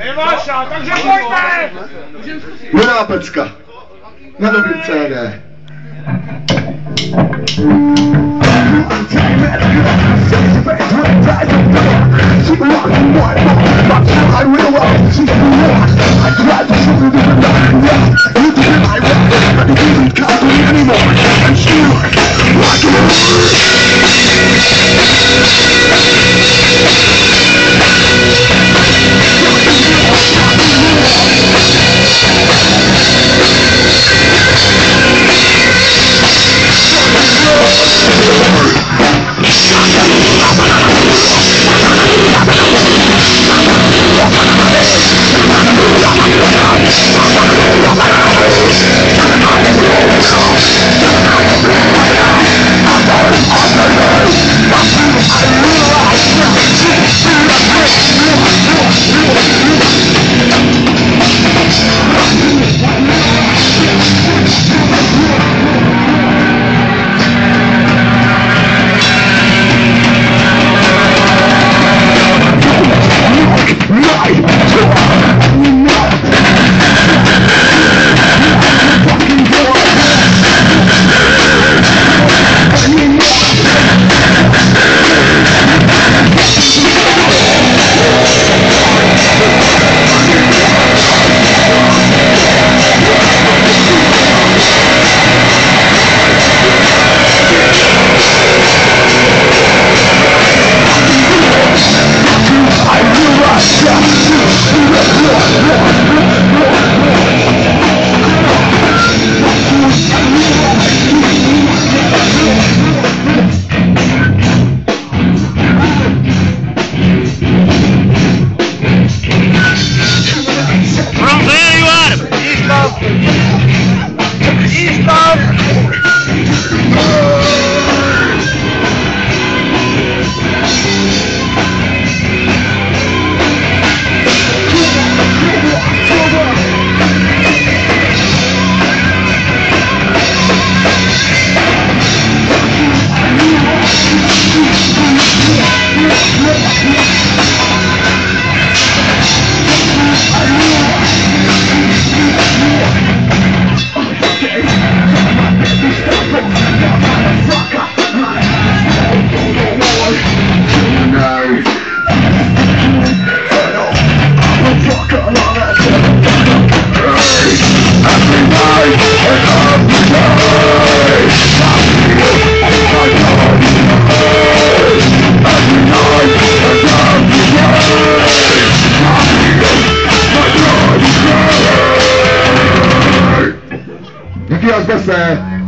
Je vaša, takže pojďte! Nová pecka. Na dobrý CD. Anymore, and she like, like a pẹsẹpẹsẹ.